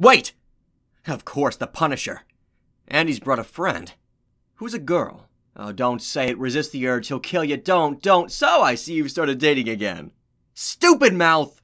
Wait! Of course, the Punisher. And he's brought a friend. Who's a girl? Oh, don't say it. Resist the urge. He'll kill you. Don't, don't. So I see you've started dating again. Stupid mouth!